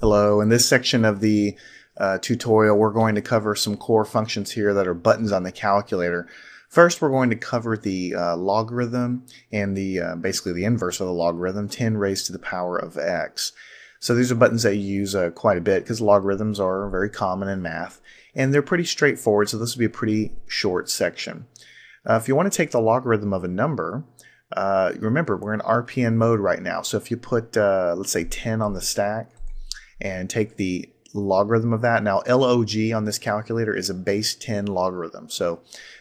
Hello, in this section of the uh, tutorial we're going to cover some core functions here that are buttons on the calculator. First we're going to cover the uh, logarithm and the uh, basically the inverse of the logarithm, 10 raised to the power of x. So these are buttons that you use uh, quite a bit because logarithms are very common in math and they're pretty straightforward so this will be a pretty short section. Uh, if you want to take the logarithm of a number, uh, remember we're in RPN mode right now so if you put let's say 10 on the stack and take the logarithm of that. Now, log on this calculator is a base 10 logarithm. So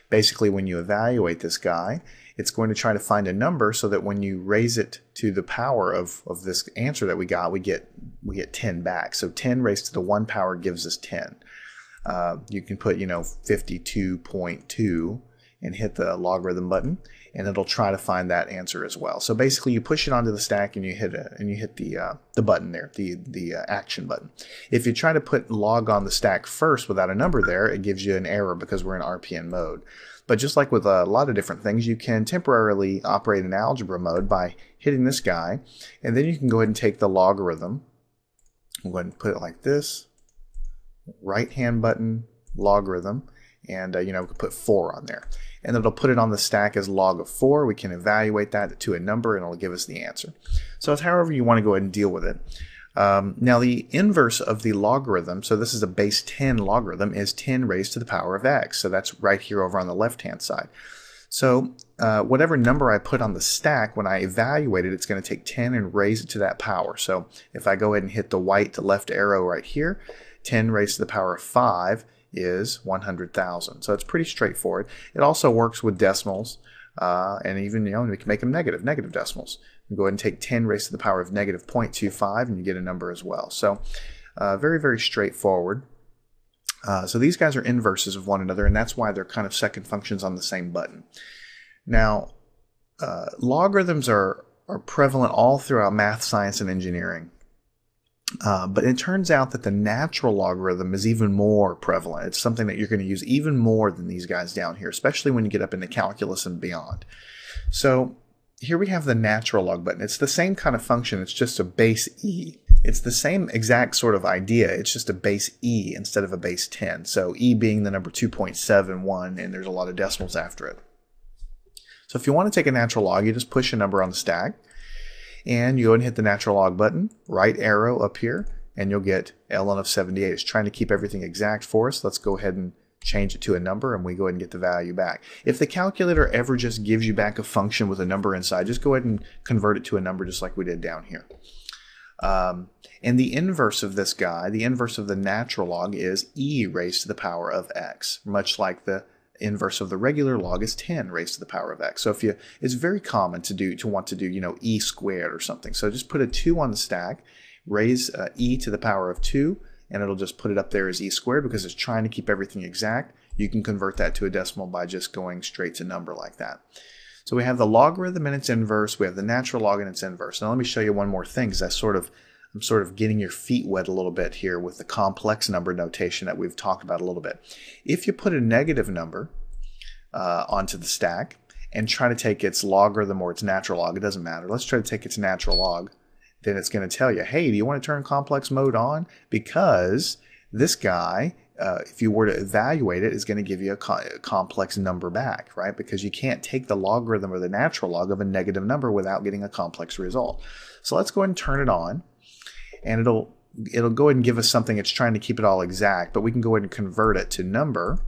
basically, when you evaluate this guy, it's going to try to find a number so that when you raise it to the power of, of this answer that we got, we get we get 10 back. So 10 raised to the 1 power gives us 10. Uh, you can put, you know, 52.2 and hit the logarithm button and it'll try to find that answer as well. So basically you push it onto the stack and you hit it and you hit the uh, the button there, the the uh, action button. If you try to put log on the stack first without a number there, it gives you an error because we're in RPN mode. But just like with a lot of different things, you can temporarily operate in algebra mode by hitting this guy, and then you can go ahead and take the logarithm. I'm going to put it like this, right hand button, logarithm, and uh, you know, we could put 4 on there and it'll put it on the stack as log of 4. We can evaluate that to a number and it'll give us the answer. So it's however you want to go ahead and deal with it. Um, now the inverse of the logarithm, so this is a base 10 logarithm, is 10 raised to the power of x. So that's right here over on the left hand side. So uh, whatever number I put on the stack, when I evaluate it, it's going to take 10 and raise it to that power. So if I go ahead and hit the white left arrow right here, 10 raised to the power of 5 is 100,000. So it's pretty straightforward. It also works with decimals, uh, and even, you know, we can make them negative, negative decimals. You go ahead and take 10 raised to the power of negative 0.25 and you get a number as well. So uh, very, very straightforward. Uh, so these guys are inverses of one another, and that's why they're kind of second functions on the same button. Now, uh, logarithms are, are prevalent all throughout math, science, and engineering. Uh, but it turns out that the natural logarithm is even more prevalent. It's something that you're going to use even more than these guys down here, especially when you get up into calculus and beyond. So here we have the natural log button. It's the same kind of function. It's just a base e. It's the same exact sort of idea. It's just a base e instead of a base 10. So e being the number 2.71, and there's a lot of decimals after it. So if you want to take a natural log, you just push a number on the stack and you go and hit the natural log button, right arrow up here, and you'll get ln of 78. It's trying to keep everything exact for us. Let's go ahead and change it to a number and we go ahead and get the value back. If the calculator ever just gives you back a function with a number inside, just go ahead and convert it to a number just like we did down here. Um, and the inverse of this guy, the inverse of the natural log is e raised to the power of x, much like the inverse of the regular log is 10 raised to the power of x. So if you, it's very common to do, to want to do, you know, e squared or something. So just put a 2 on the stack, raise uh, e to the power of 2, and it'll just put it up there as e squared because it's trying to keep everything exact. You can convert that to a decimal by just going straight to number like that. So we have the logarithm and its inverse, we have the natural log and its inverse. Now let me show you one more thing because I sort of I'm sort of getting your feet wet a little bit here with the complex number notation that we've talked about a little bit. If you put a negative number uh, onto the stack and try to take its logarithm or its natural log, it doesn't matter. Let's try to take its natural log. Then it's going to tell you, hey, do you want to turn complex mode on? Because this guy, uh, if you were to evaluate it, is going to give you a, co a, complex number back, right? Because you can't take the logarithm or the natural log of a negative number without getting a complex result. So let's go ahead and turn it on and it'll it'll go ahead and give us something it's trying to keep it all exact, but we can go ahead and convert it to number.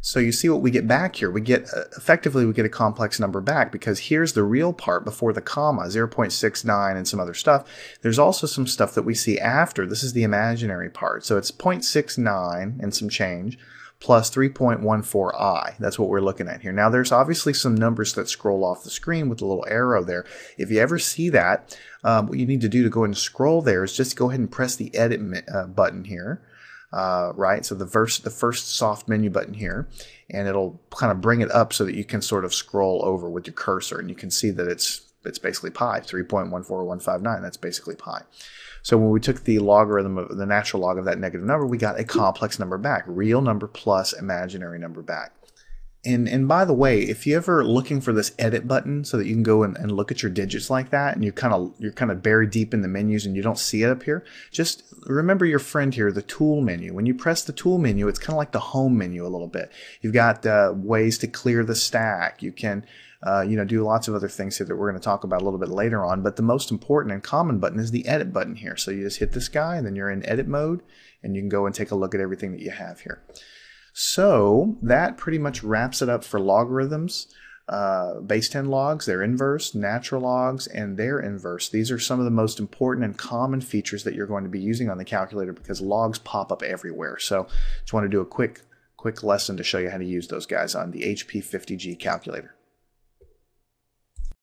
So you see what we get back here. We get, uh, effectively, we get a complex number back because here's the real part before the comma, 0.69 and some other stuff. There's also some stuff that we see after. This is the imaginary part. So it's 0.69 and some change plus 3.14i. That's what we're looking at here. Now there's obviously some numbers that scroll off the screen with a little arrow there. If you ever see that, um, what you need to do to go and scroll there is just go ahead and press the edit uh, button here. Uh, right, so the first the first soft menu button here, and it'll kind of bring it up so that you can sort of scroll over with your cursor, and you can see that it's it's basically pi, 3.14159. That's basically pi. So when we took the logarithm of the natural log of that negative number, we got a complex number back, real number plus imaginary number back. And, and by the way, if you ever looking for this edit button so that you can go and, and look at your digits like that and you kind of you're kind of buried deep in the menus and you don't see it up here, just remember your friend here, the tool menu. When you press the tool menu, it's kind of like the home menu a little bit. You've got uh, ways to clear the stack. You can uh, you know, do lots of other things here that we're going to talk about a little bit later on. But the most important and common button is the edit button here. So you just hit this guy and then you're in edit mode and you can go and take a look at everything that you have here. So that pretty much wraps it up for logarithms. Uh, base 10 logs, their inverse, natural logs, and their inverse. These are some of the most important and common features that you're going to be using on the calculator because logs pop up everywhere. So just want to do a quick quick lesson to show you how to use those guys on the HP50G calculator.